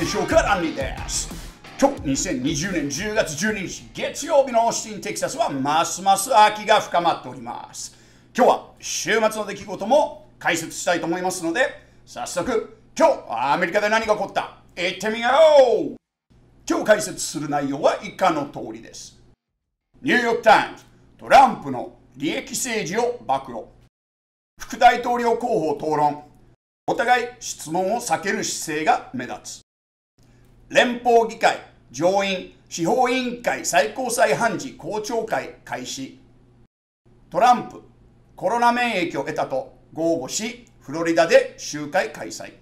でしょうかランニーです。今日2020年10月12日月曜日のオースティンテキサスはますます秋が深まっております。今日は週末の出来事も解説したいと思いますので早速今日アメリカで何が起こった？行ってみよう。今日解説する内容は以下の通りです。ニューヨーク・タイムズトランプの利益政治を暴露。副大統領候補討論。お互い質問を避ける姿勢が目立つ。連邦議会上院司法委員会最高裁判事公聴会開始。トランプコロナ免疫を得たと豪語しフロリダで集会開催。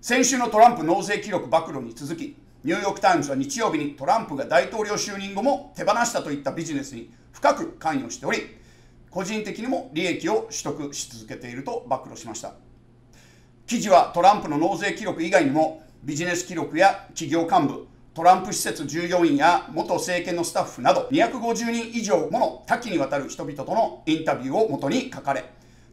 先週のトランプ納税記録暴露に続きニューヨーク・タイムズは日曜日にトランプが大統領就任後も手放したといったビジネスに深く関与しており個人的にも利益を取得し続けていると暴露しました。記事はトランプの納税記録以外にもビジネス記録や企業幹部トランプ施設従業員や元政権のスタッフなど250人以上もの多岐にわたる人々とのインタビューをもとに書かれ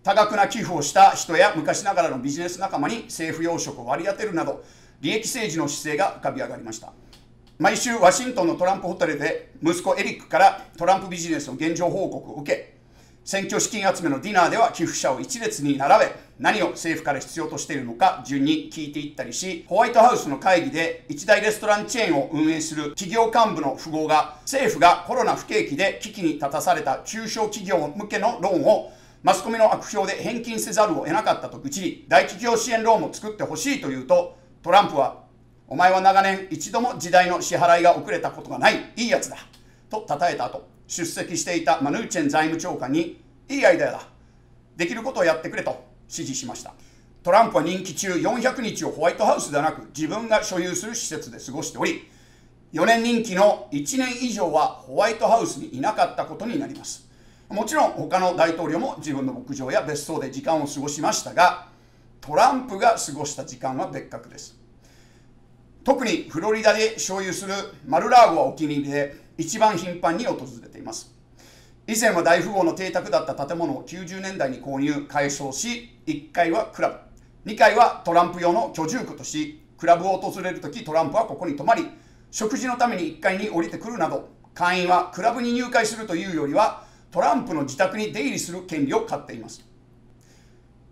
多額な寄付をした人や昔ながらのビジネス仲間に政府要職を割り当てるなど利益政治の姿勢が浮かび上がりました。毎週ワシントンのトランプホテルで息子エリックからトランプビジネスの現状報告を受け選挙資金集めのディナーでは寄付者を一列に並べ何を政府から必要としているのか順に聞いていったりしホワイトハウスの会議で一大レストランチェーンを運営する企業幹部の富豪が政府がコロナ不景気で危機に立たされた中小企業向けのローンをマスコミの悪評で返金せざるを得なかったと愚痴り大企業支援ローンも作ってほしいというとトランプはお前は長年一度も時代の支払いが遅れたことがない。いいやつだ。と称えた後出席していたマヌーチェン財務長官にいいアイデアだ。できることをやってくれと指示しました。トランプは任期中400日をホワイトハウスではなく自分が所有する施設で過ごしており4年任期の1年以上はホワイトハウスにいなかったことになります。もちろん他の大統領も自分の牧場や別荘で時間を過ごしましたがトランプが過ごした時間は別格です。特にフロリダで所有するマルラーゴはお気に入りで一番頻繁に訪れています。以前は大富豪の邸宅だった建物を90年代に購入改装し1階はクラブ。2階はトランプ用の居住区としクラブを訪れるときトランプはここに泊まり食事のために1階に降りてくるなど会員はクラブに入会するというよりはトランプの自宅に出入りする権利を買っています。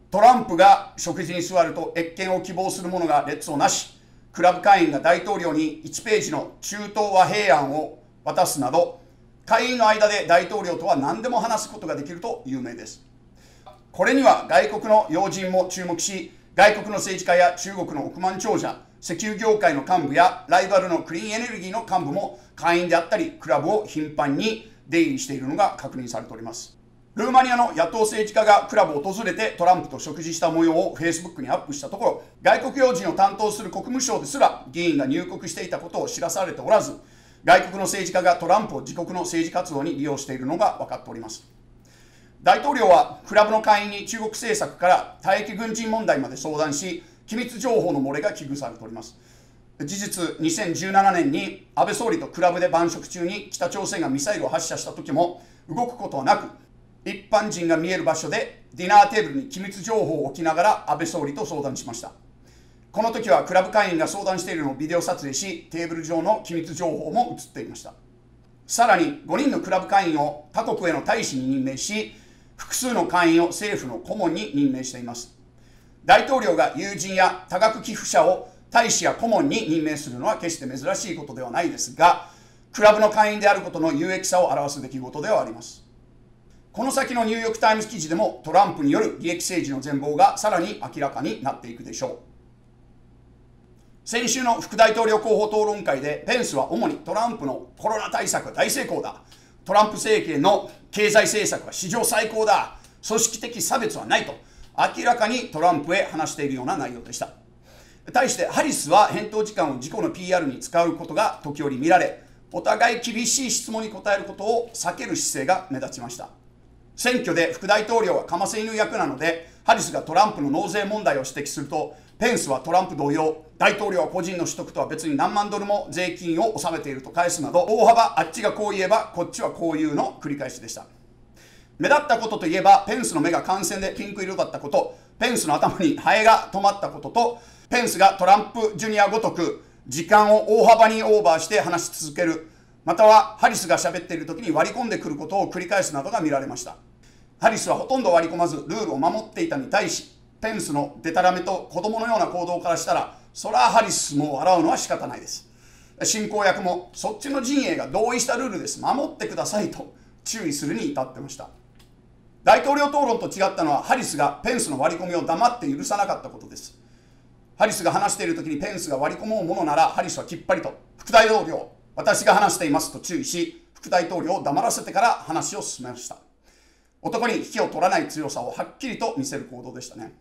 トランプが食事に座ると謁見を希望する者が列をなしクラブ会員が大統領に1ページの中東和平案を渡すなど会員の間で大統領とは何でも話すことができると有名です。これには外国の要人も注目し外国の政治家や中国の億万長者石油業界の幹部やライバルのクリーンエネルギーの幹部も会員であったりクラブを頻繁に出入りしているのが確認されております。ルーマニアの野党政治家がクラブを訪れてトランプと食事した模様を Facebook にアップしたところ外国要人を担当する国務省ですら議員が入国していたことを知らされておらず外国の政治家がトランプを自国の政治活動に利用しているのが分かっております。大統領はクラブの会員に中国政策から退役軍人問題まで相談し機密情報の漏れが危惧されております。事実2017年に安倍総理とクラブで晩食中に北朝鮮がミサイルを発射した時も動くことはなく一般人が見える場所でディナーテーブルに機密情報を置きながら安倍総理と相談しました。この時はクラブ会員が相談しているのをビデオ撮影しテーブル上の機密情報も映っていました。さらに5人のクラブ会員を他国への大使に任命し複数の会員を政府の顧問に任命しています。大統領が友人や多額寄付者を大使や顧問に任命するのは決して珍しいことではないですがクラブの会員であることの有益さを表す出来事ではあります。この先のニューヨーク・タイムズ記事でもトランプによる利益政治の全貌がさらに明らかになっていくでしょう。先週の副大統領候補討論会でペンスは主にトランプのコロナ対策は大成功だ。トランプ政権の経済政策は史上最高だ。組織的差別はないと明らかにトランプへ話しているような内容でした。対してハリスは返答時間を自己の PR に使うことが時折見られお互い厳しい質問に答えることを避ける姿勢が目立ちました。選挙で副大統領はかませ犬役なのでハリスがトランプの納税問題を指摘するとペンスはトランプ同様大統領は個人の取得とは別に何万ドルも税金を納めていると返すなど大幅あっちがこう言えばこっちはこう言うの繰り返しでした。目立ったことといえばペンスの目が感染でピンク色だったことペンスの頭にハエが止まったこととペンスがトランプジュニアごとく時間を大幅にオーバーして話し続けるまたはハリスが喋っている時に割り込んでくることを繰り返すなどが見られました。ハリスはほとんど割り込まずルールを守っていたに対しペンスのデタラメと子供のような行動からしたらそらハリスも笑うのは仕方ないです。進行役もそっちの陣営が同意したルールです。守ってくださいと注意するに至ってました。大統領討論と違ったのはハリスがペンスの割り込みを黙って許さなかったことです。ハリスが話している時にペンスが割り込もうものならハリスはきっぱりと副大統領私が話していますと注意し副大統領を黙らせてから話を進めました。男に引きを取らない強さをはっきりと見せる行動でしたね。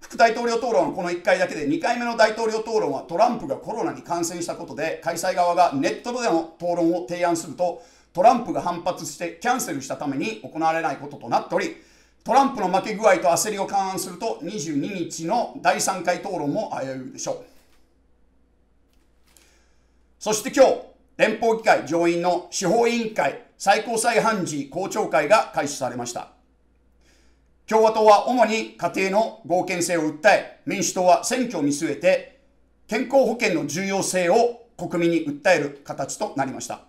副大統領討論はこの1回だけで2回目の大統領討論はトランプがコロナに感染したことで開催側がネットでの討論を提案するとトランプが反発してキャンセルしたために行われないこととなっておりトランプの負け具合と焦りを勘案すると22日の第3回討論も危ういでしょう。そして今日連邦議会上院の司法委員会最高裁判事公聴会が開始されました。共和党は主に家庭の合憲性を訴え民主党は選挙を見据えて健康保険の重要性を国民に訴える形となりました。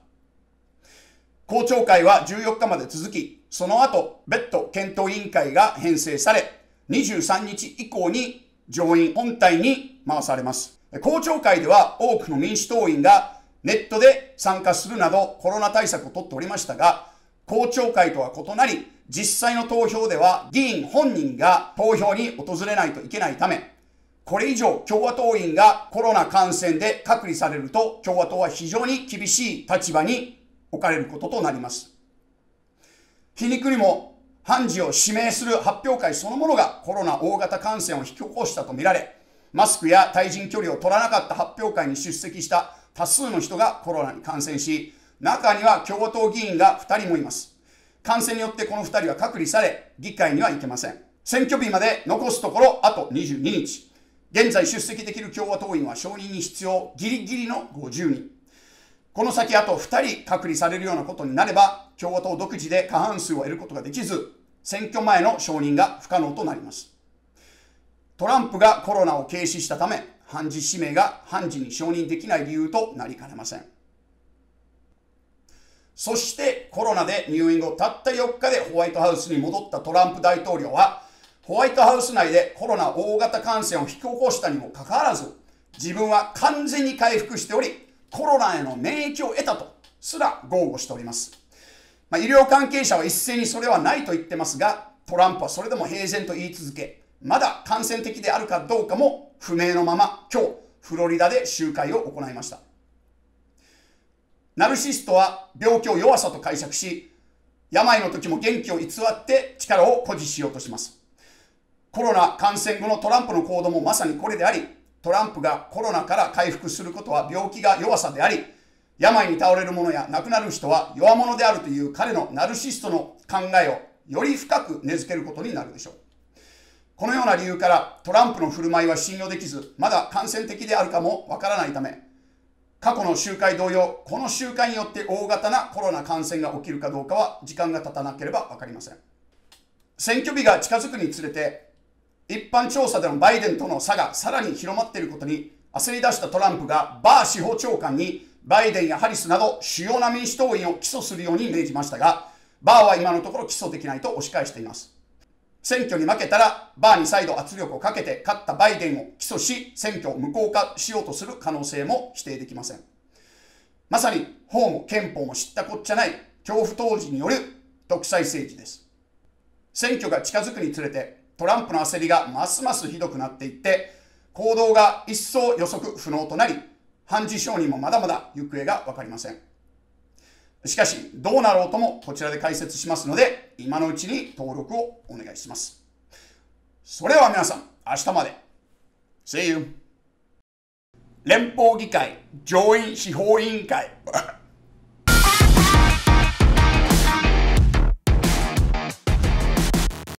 公聴会は14日まで続きその後別途検討委員会が編成され23日以降に上院本体に回されます。公聴会では多くの民主党員がネットで参加するなどコロナ対策をとっておりましたが公聴会とは異なり実際の投票では議員本人が投票に訪れないといけないためこれ以上共和党員がコロナ感染で隔離されると共和党は非常に厳しい立場に置かれることとなります。皮肉にも判事を指名する発表会そのものがコロナ大型感染を引き起こしたとみられ、マスクや対人距離を取らなかった発表会に出席した多数の人がコロナに感染し、中には共和党議員が2人もいます。感染によってこの2人は隔離され、議会には行けません。選挙日まで残すところあと22日。現在出席できる共和党員は承認に必要ギリギリの50人。この先あと2人隔離されるようなことになれば、共和党独自で過半数を得ることができず、選挙前の承認が不可能となります。トランプがコロナを軽視したため、判事指名が判事に承認できない理由となりかねません。そしてコロナで入院後たった4日でホワイトハウスに戻ったトランプ大統領は、ホワイトハウス内でコロナ大型感染を引き起こしたにもかかわらず、自分は完全に回復しており、コロナへの免疫を得たとすら豪語しております。まあ、医療関係者は一斉にそれはないと言ってますが、トランプはそれでも平然と言い続け、まだ感染的であるかどうかも不明のまま、今日、フロリダで集会を行いました。ナルシストは病気を弱さと解釈し、病の時も元気を偽って力を誇示しようとします。コロナ感染後のトランプの行動もまさにこれであり、トランプがコロナから回復することは病気が弱さであり、病に倒れる者や亡くなる人は弱者であるという彼のナルシストの考えをより深く根付けることになるでしょう。このような理由からトランプの振る舞いは信用できず、まだ感染的であるかもわからないため、過去の集会同様、この集会によって大型なコロナ感染が起きるかどうかは時間が経たなければ分かりません。選挙日が近づくにつれて、一般調査でのバイデンとの差がさらに広まっていることに焦り出したトランプがバー司法長官にバイデンやハリスなど主要な民主党員を起訴するように命じましたが、バーは今のところ起訴できないと押し返しています。選挙に負けたら、バーに再度圧力をかけて勝ったバイデンを起訴し、選挙を無効化しようとする可能性も否定できません。まさに法も憲法も知ったこっちゃない恐怖当時による独裁政治です。選挙が近づくにつれてトランプの焦りがますますひどくなっていって行動が一層予測不能となり判事承認もまだまだ行方が分かりませんしかしどうなろうともこちらで解説しますので今のうちに登録をお願いします。それでは皆さん明日まで。See you 連邦議会上院司法委員会。